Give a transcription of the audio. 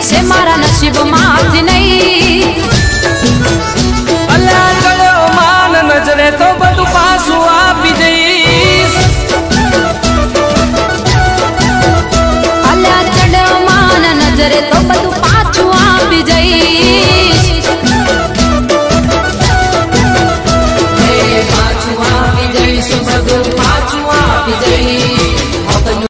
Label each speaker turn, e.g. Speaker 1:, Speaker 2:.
Speaker 1: હશે મારા નસીબમાં આવતી નહીં
Speaker 2: અલ્યા ગળ્યો માન નજરે તો બધું પાછું આપી જઈશ
Speaker 1: અલ્યા ચડ્યો માન નજરે તો